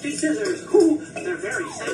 Scissors! Who? They're very safe.